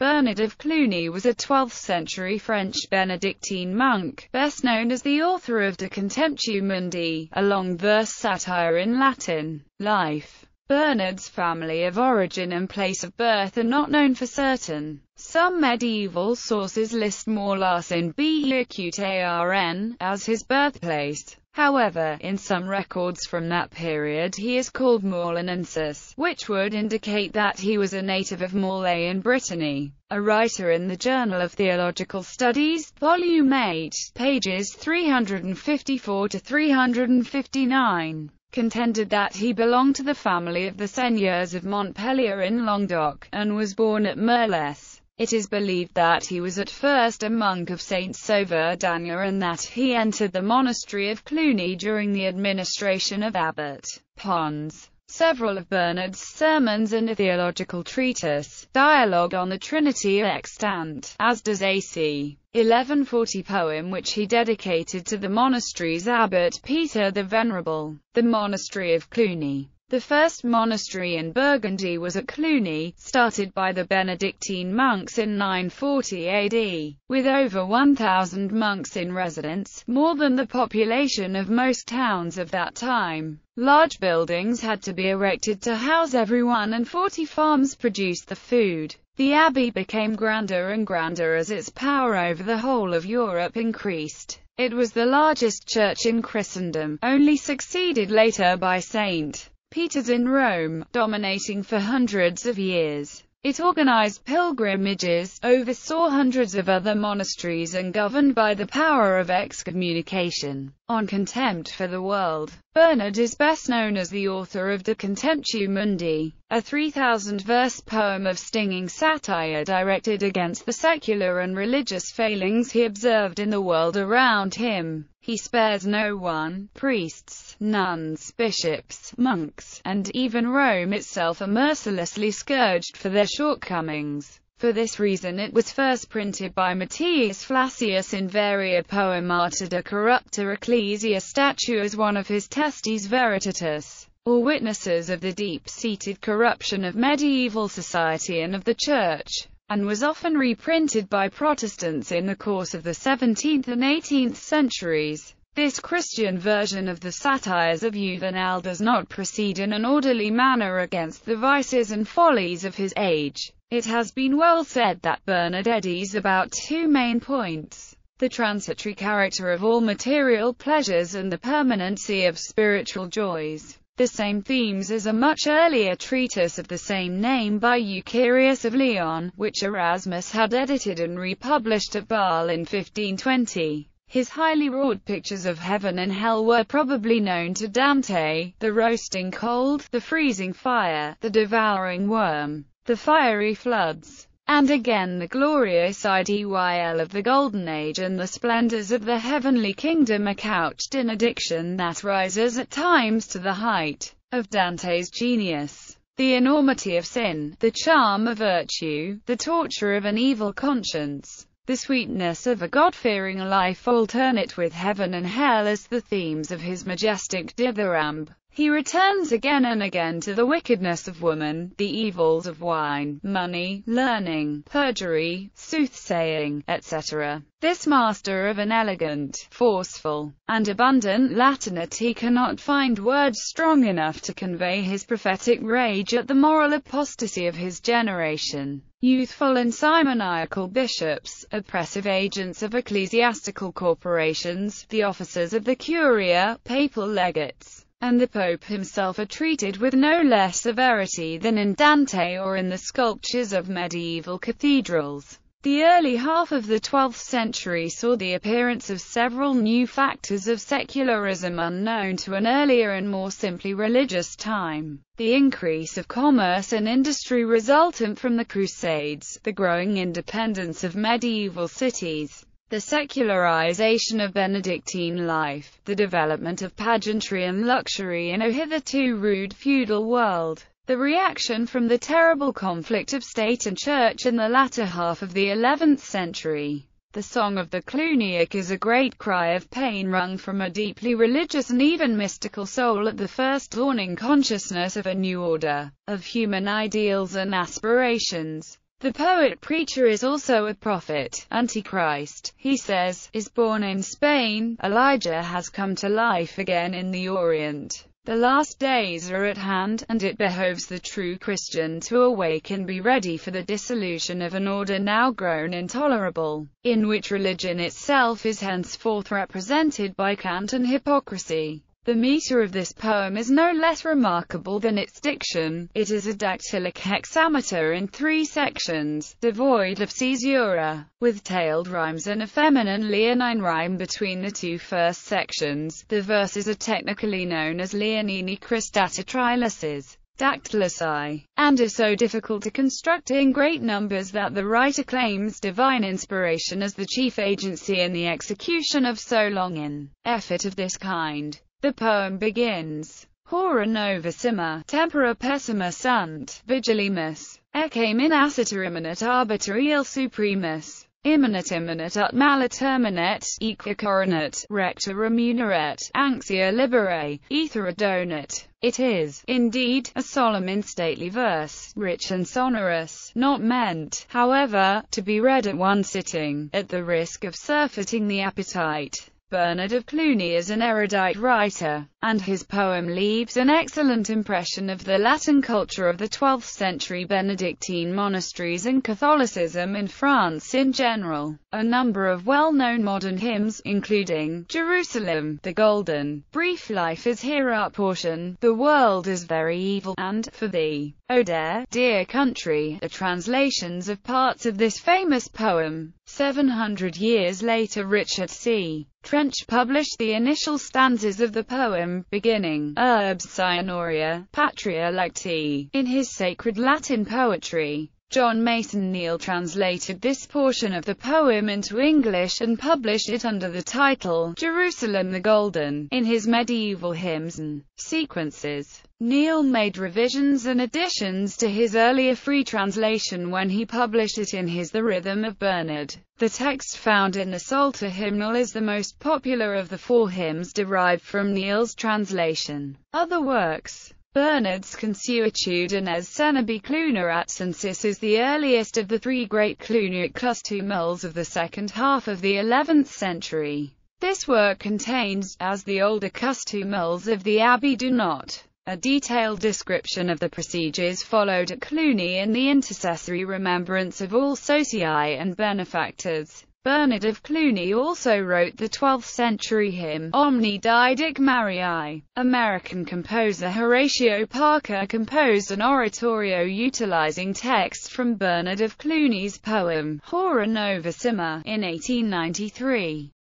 Bernard of Cluny was a 12th-century French Benedictine monk, best known as the author of De Contemptu Mundi, a long-verse satire in Latin. Life Bernard's family of origin and place of birth are not known for certain. Some medieval sources list Morlas in Bearn as his birthplace. However, in some records from that period he is called Morlanensis, which would indicate that he was a native of Morlaix in Brittany. A writer in the Journal of Theological Studies, Volume 8, pages 354 to 359, contended that he belonged to the family of the seigneurs of Montpellier in Languedoc, and was born at Merles. It is believed that he was at first a monk of Saint Sauveur d'Agner and that he entered the monastery of Cluny during the administration of Abbot Pons. Several of Bernard's sermons and a theological treatise, Dialogue on the Trinity are extant, as does a c. 1140 poem which he dedicated to the monastery's abbot Peter the Venerable. The monastery of Cluny the first monastery in Burgundy was at Cluny, started by the Benedictine monks in 940 AD. With over 1,000 monks in residence, more than the population of most towns of that time. Large buildings had to be erected to house everyone and 40 farms produced the food. The abbey became grander and grander as its power over the whole of Europe increased. It was the largest church in Christendom, only succeeded later by St. Peter's in Rome, dominating for hundreds of years. It organized pilgrimages, oversaw hundreds of other monasteries and governed by the power of excommunication. On Contempt for the World, Bernard is best known as the author of De Contemptu Mundi, a 3,000-verse poem of stinging satire directed against the secular and religious failings he observed in the world around him. He spares no one, priests, nuns, bishops, monks, and even Rome itself are mercilessly scourged for their shortcomings. For this reason it was first printed by Matthias Flacius in Varia Poemata de Corrupta Ecclesia Statu as one of his Testes Veritatis, or witnesses of the deep-seated corruption of medieval society and of the Church and was often reprinted by Protestants in the course of the 17th and 18th centuries. This Christian version of the satires of Juvenal does not proceed in an orderly manner against the vices and follies of his age. It has been well said that Bernard eddies about two main points the transitory character of all material pleasures and the permanency of spiritual joys the same themes as a much earlier treatise of the same name by Eucherius of Lyon, which Erasmus had edited and republished at Bâle in 1520. His highly wrought pictures of heaven and hell were probably known to Dante, the roasting cold, the freezing fire, the devouring worm, the fiery floods and again the glorious ideal of the Golden Age and the splendors of the heavenly kingdom are couched in a diction that rises at times to the height of Dante's genius. The enormity of sin, the charm of virtue, the torture of an evil conscience, the sweetness of a God-fearing life alternate with heaven and hell as the themes of his majestic dithyramb. He returns again and again to the wickedness of woman, the evils of wine, money, learning, perjury, soothsaying, etc. This master of an elegant, forceful, and abundant Latinity cannot find words strong enough to convey his prophetic rage at the moral apostasy of his generation. Youthful and simoniacal bishops, oppressive agents of ecclesiastical corporations, the officers of the curia, papal legates, and the Pope himself are treated with no less severity than in Dante or in the sculptures of medieval cathedrals. The early half of the 12th century saw the appearance of several new factors of secularism unknown to an earlier and more simply religious time. The increase of commerce and industry resultant from the Crusades, the growing independence of medieval cities, the secularization of Benedictine life, the development of pageantry and luxury in a hitherto rude feudal world, the reaction from the terrible conflict of state and church in the latter half of the 11th century. The Song of the Cluniac is a great cry of pain wrung from a deeply religious and even mystical soul at the first dawning consciousness of a new order of human ideals and aspirations. The poet-preacher is also a prophet. Antichrist, he says, is born in Spain. Elijah has come to life again in the Orient. The last days are at hand, and it behoves the true Christian to awake and be ready for the dissolution of an order now grown intolerable, in which religion itself is henceforth represented by cant and hypocrisy. The meter of this poem is no less remarkable than its diction. It is a dactylic hexameter in three sections, devoid of caesura, with tailed rhymes and a feminine leonine rhyme between the two first sections. The verses are technically known as leonini cristata trilices dactylici, and are so difficult to construct in great numbers that the writer claims divine inspiration as the chief agency in the execution of so long an effort of this kind. The poem begins, Hora novissima, tempora pessima sunt, vigilemus, ecce minaciter imminet arbiter il supremus, imminet imminet ut mala terminet, equa coronet, recta remuneret, anxia libere, aethera donat. It is, indeed, a solemn and stately verse, rich and sonorous, not meant, however, to be read at one sitting, at the risk of surfeiting the appetite. Bernard of Cluny is an erudite writer, and his poem leaves an excellent impression of the Latin culture of the 12th century Benedictine monasteries and Catholicism in France in general. A number of well-known modern hymns, including Jerusalem, the Golden, Brief Life is here Our Portion, The World is Very Evil, and For Thee, O Dear, Dear Country, are translations of parts of this famous poem. Seven hundred years later Richard C. Trench published the initial stanzas of the poem, beginning, Urbs Sion aurea, Patria Lecti, in his sacred Latin poetry. John Mason Neale translated this portion of the poem into English and published it under the title, Jerusalem the Golden, in his medieval hymns and sequences. Neale made revisions and additions to his earlier free translation when he published it in his The Rhythm of Bernard. The text found in the Psalter hymnal is the most popular of the four hymns derived from Neale's translation. Other works Bernard's Consuetudines Coenobii Cluniacensis is the earliest of the three great Cluniac custumals of the second half of the 11th century. This work contains, as the older custumals of the abbey do not, a detailed description of the procedures followed at Cluny in the intercessory remembrance of all socii and benefactors. Bernard of Cluny also wrote the 12th-century hymn, Omni die dic Mariae. American composer Horatio Parker composed an oratorio utilizing text from Bernard of Cluny's poem, Hora Novissima, in 1893.